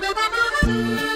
Thank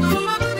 Música